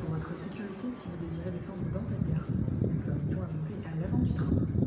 Pour votre sécurité, si vous désirez descendre dans cette gare, nous vous invitons à monter à l'avant du train.